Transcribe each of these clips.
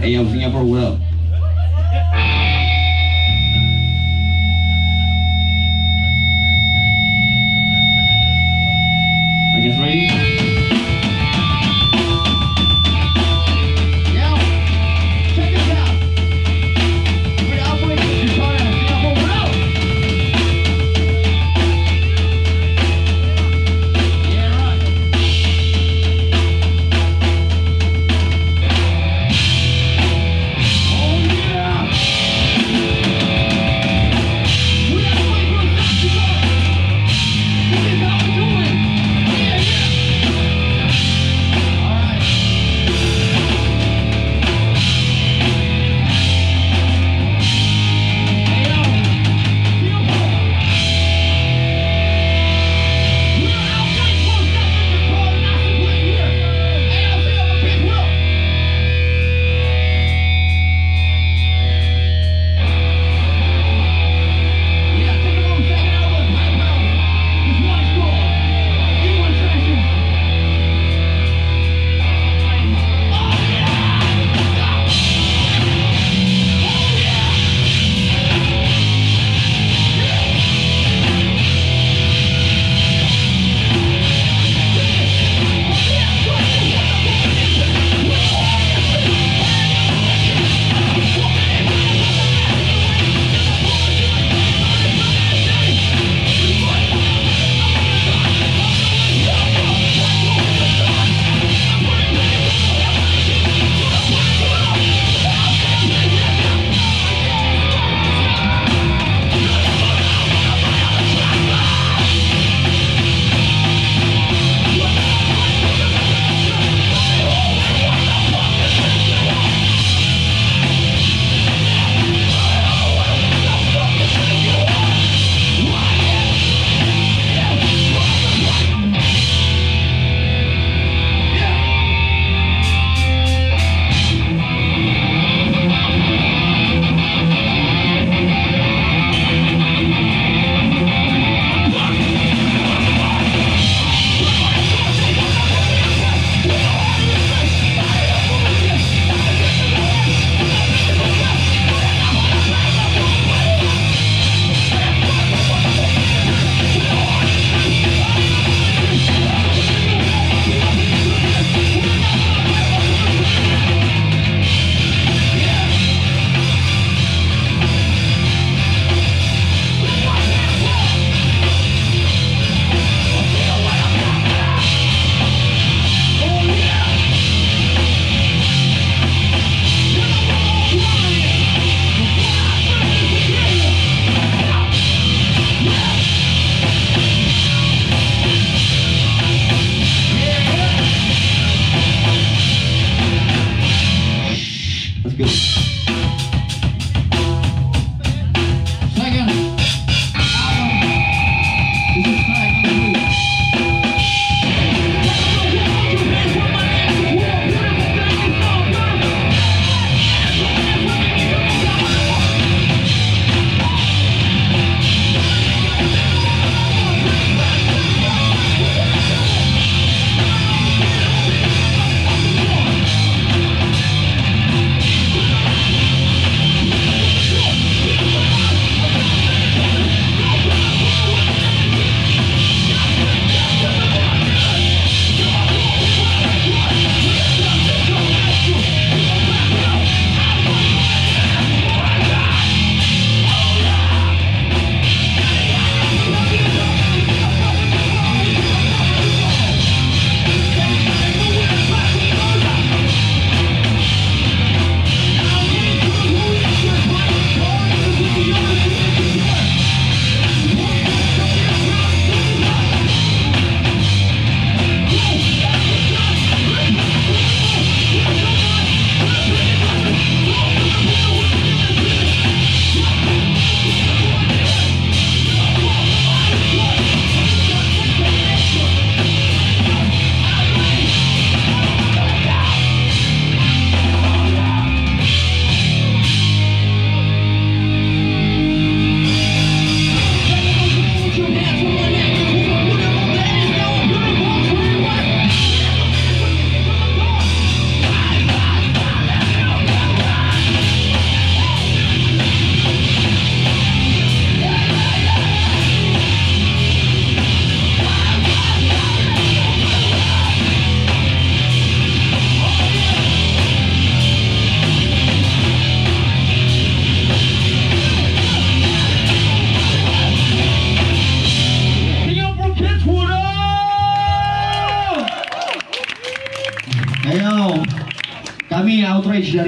Hey, yo, Singapore,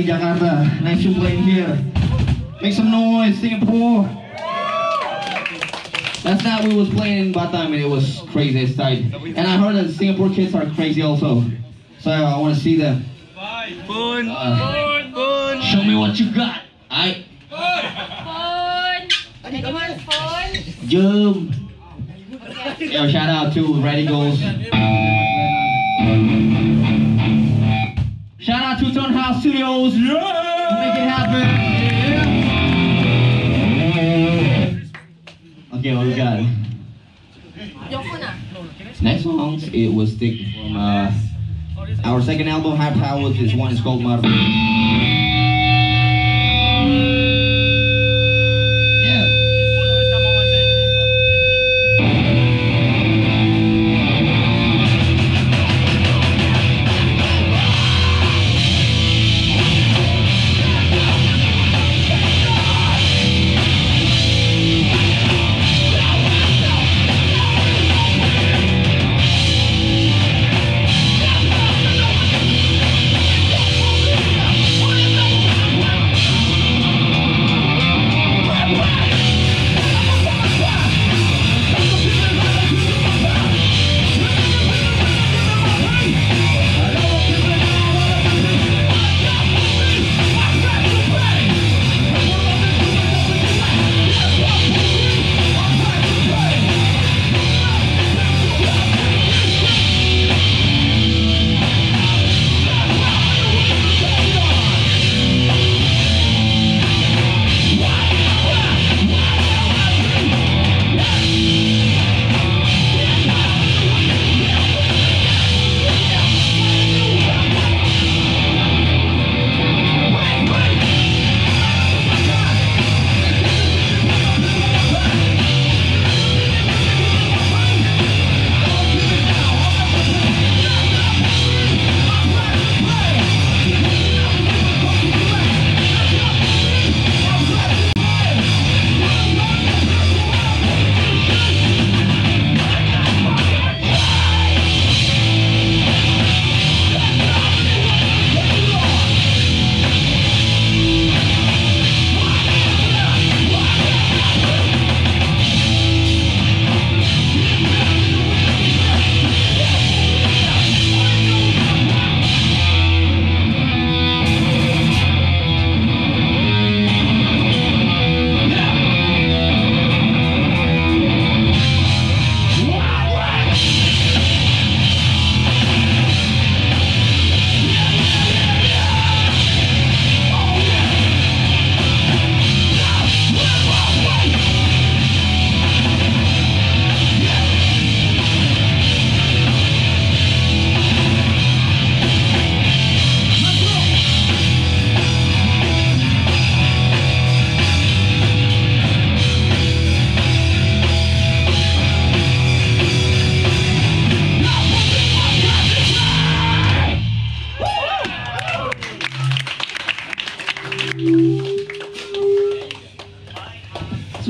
dari Jakarta. Nice to play here. Make some noise, Singapore. Last night we was playing in Batam and it was crazy as tight. And I heard that Singapore kids are crazy also. So I want to see them. Pun, Uh, pun, pun. show me what you got. I Phone. Anyone phone? Jum. Yo, shout out to Ready Goals. Shout out to Tonehouse Studios. Yeah! Make it happen. Yeah. Okay, what we got? Next songs, it was taken from uh, our second album, High Powers. This one is called Marvel.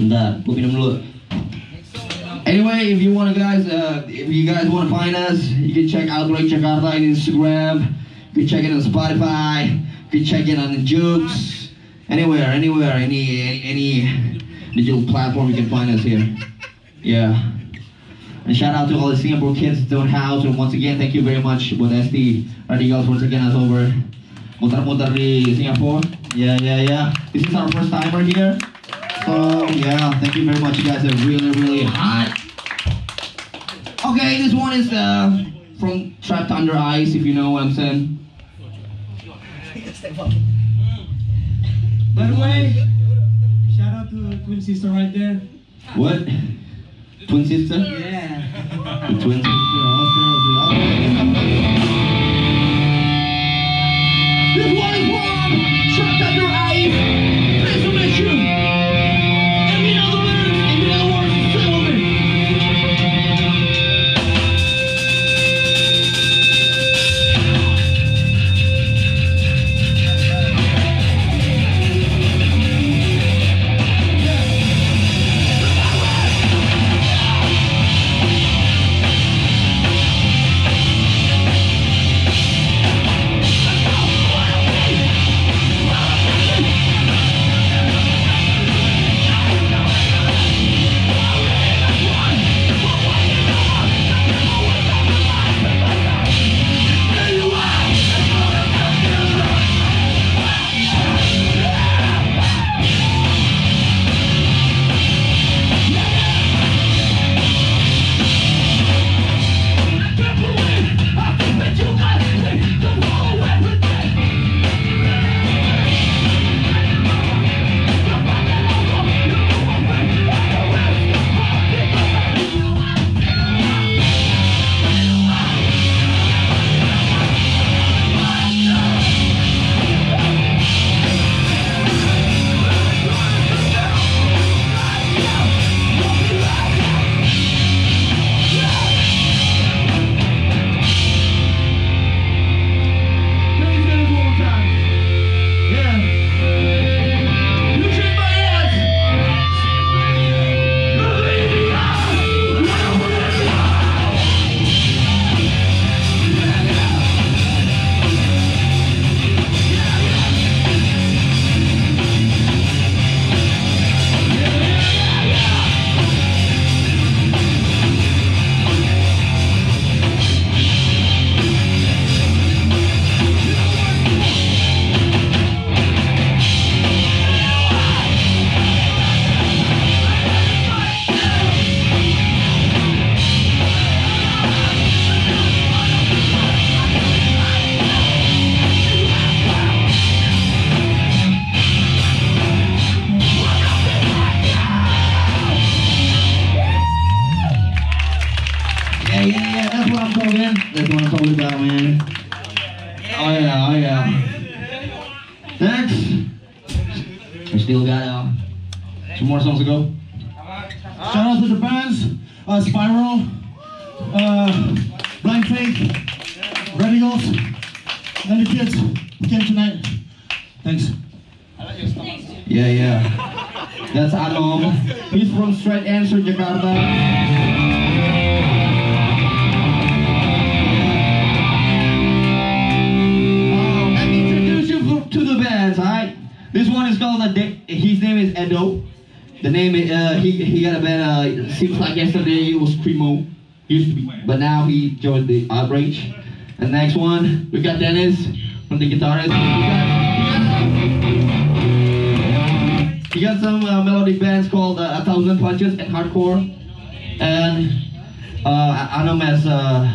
Sebentar, gua minum. Anyway, if you want to guys, uh, if you guys want to find us, you can check out Outrage Jakarta on Instagram. You can check it on Spotify. You can check it on the JOOX. Anywhere, anywhere, any, any any digital platform you can find us here. Yeah. And shout out to all the Singapore kids doing house. And once again, thank you very much buat ST Radigals once again us over muter-muter di Singapore. Yeah, yeah, yeah. This is our first timer here. So yeah, thank you very much. You guys are really, really hot. Okay, this one is uh, from Trapped Under Ice, if you know what I'm saying. By the way, shout out to twin sister right there. What? Twin sister? Yeah. The twin sister. Oh. This one is from Trapped Under Ice. This one is called, uh, his name is Edo. The name, is, uh, he, he got a band, uh, seems like yesterday it was Primo. Used to be, but now he joined the Outrage. And next one, we got Dennis from the guitarist. He got some uh, melodic bands called uh, A Thousand Punches and Hardcore. And uh, Anam as uh,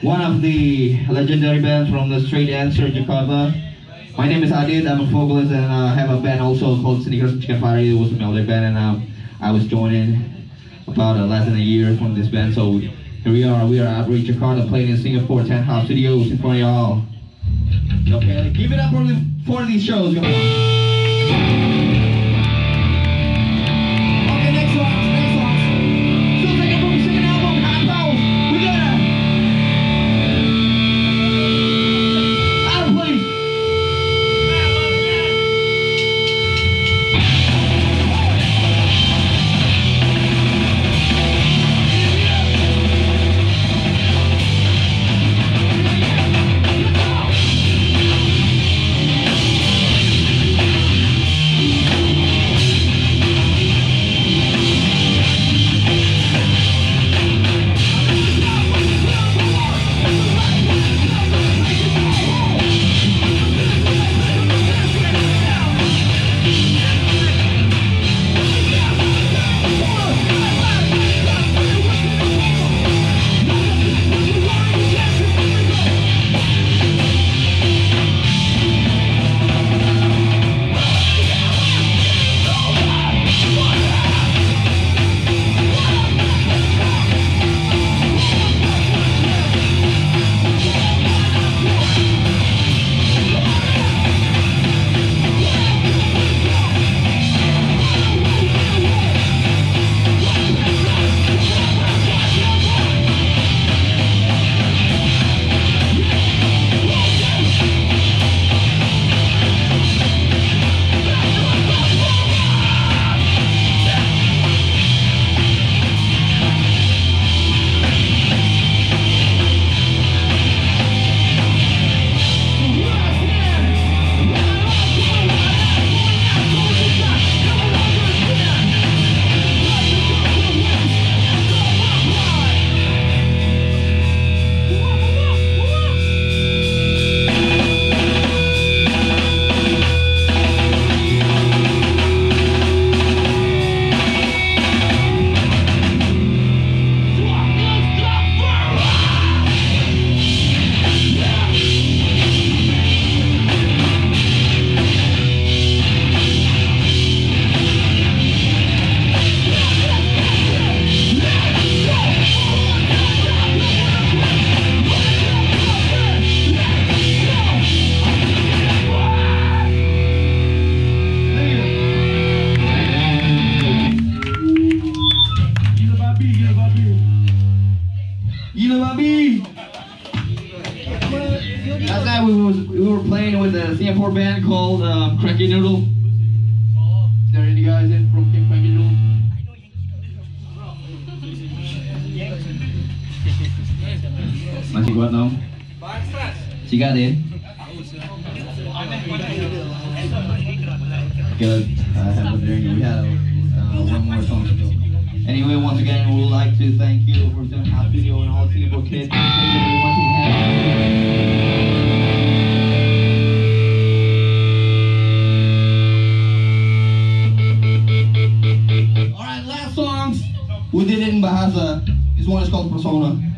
one of the legendary bands from the Straight Answer Jakarta. My name is Adit, I'm a vocalist and uh, have a band also called Sneakers Chicken Party. It was a melodic band and um, I was joining about uh, less than a year from this band. So here we are, we are at Reach Jakarta playing in Singapore Tonehouse Studios in front of y'all. Okay, give it up for, the, for these shows. Again, we would like to thank you for doing our video and all the Singapore kids. Alright, last songs. We did it in Bahasa. This one is called Persona.